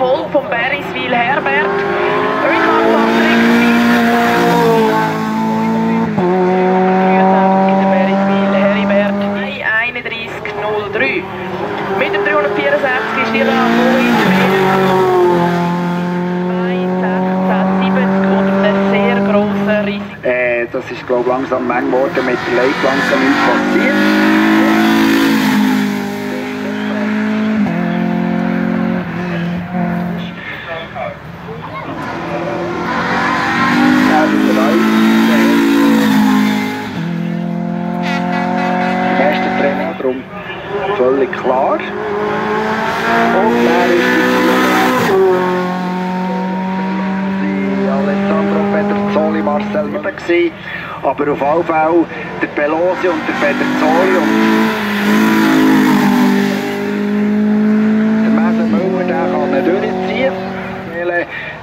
gefolgt vom Beriswil Herbert. Rückwärts Patrick Heribert 3103. Mit dem 364 ist die Moin 21670 und einem sehr grossen Risiko. Äh, das ist, glaube ich, langsam eng geworden mit der Leitplanke nichts passiert. Klar. Und dann ist die Alessandro Pederzoli, Marcel gewesen. Aber auf alle Fälle der Pelosi und der Pederzoli und der Mese Müller, der kann ihn durchziehen.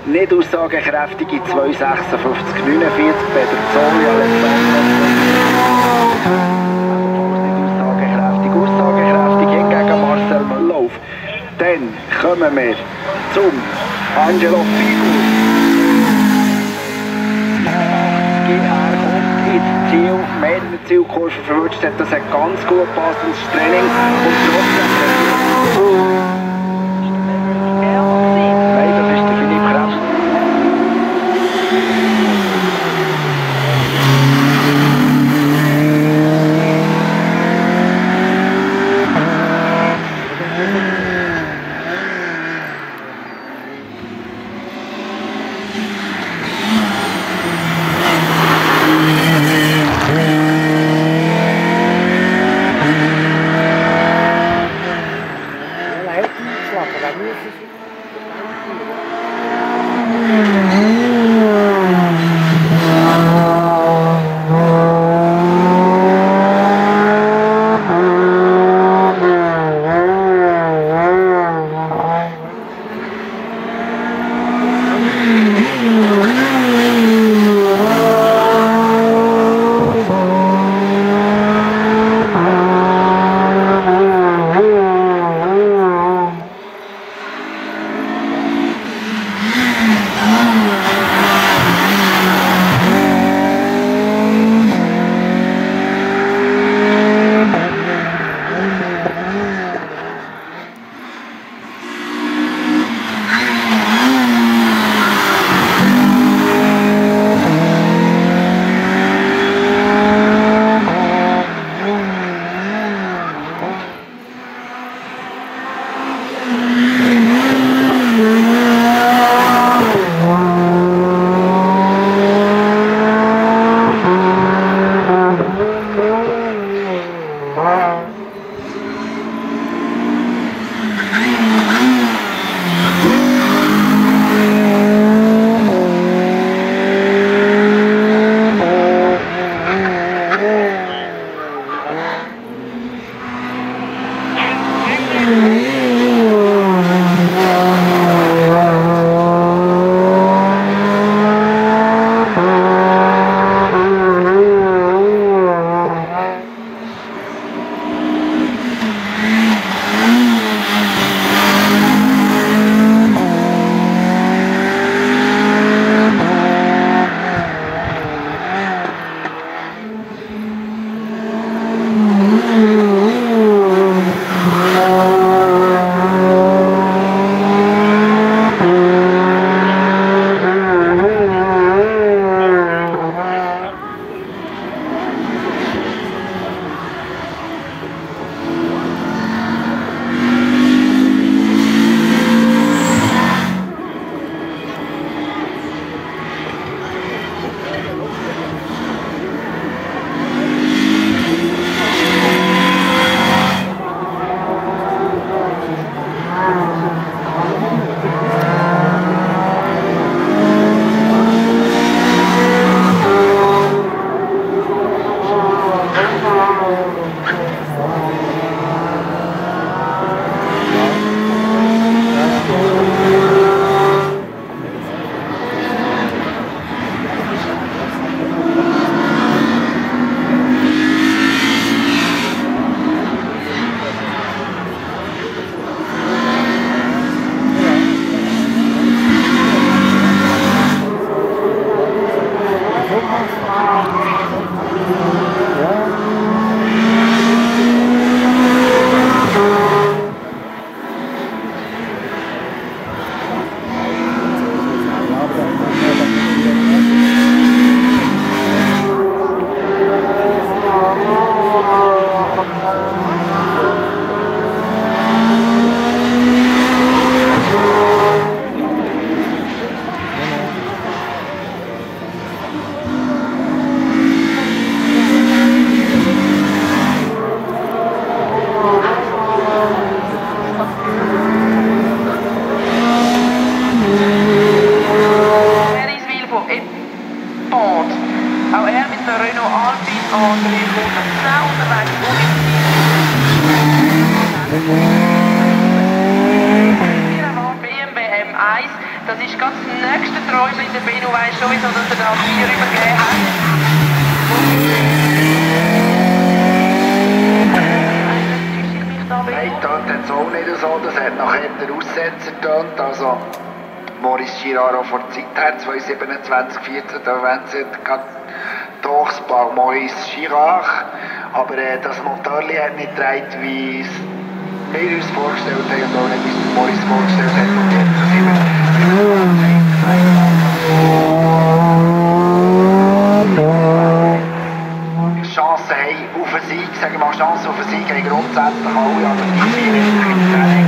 Nicht aussagekräftige 256, 49, Pederzoli, Alessandro. Kommen wir zum Angelo Figur. Er kommt ins Ziel, der Zielkurve verwünscht hat. Das hat ganz gut gepasst ins Training. Und trotzdem. Port. Renault Alpine A310 unterwegs BMW M1, das ist ganz das nächste Träumchen. Der Benno weiss sowieso, dass er das hier übergeben hat. Nein, tönt jetzt auch nicht so. Das hat nachher der Aussetzer tönt. Also, Maurice Girard auch vor Zeit her, 2027, 14, da wenn sie gerade durchs Bar Maurice Girard. Aber äh, das Motorli hat nicht gedreht, wie es wir uns vorgestellt haben und auch nicht, wie es Maurice vorgestellt hat. Und jetzt sind wir Chancen haben auf einen Sieg, sagen Chancen auf einen Sieg haben grundsätzlich alle, aber die vier im Training.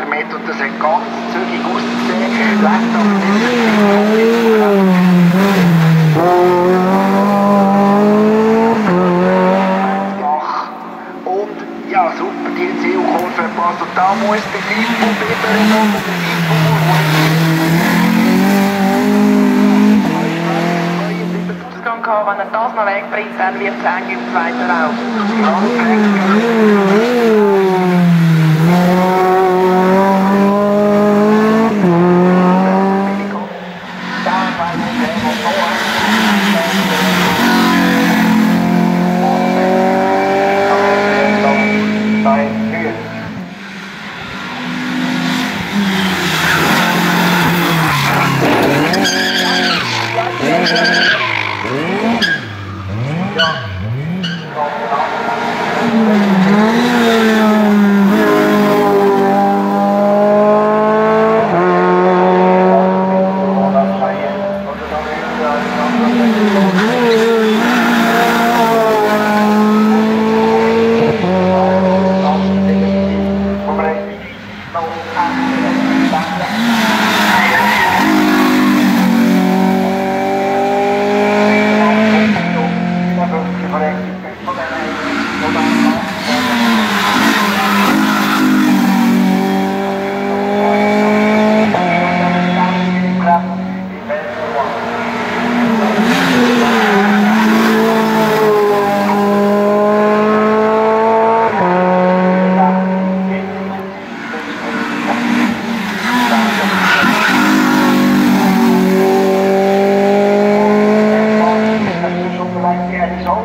er mit und das hat ganz zügig ausgesehen. Leckt aber Bach. Und ja, super, die Zielkurve passt. Und da muss der Fippo bibbern und der Fippo muss er das noch wegbringt, dann wird es eng im zweiten Lauf. số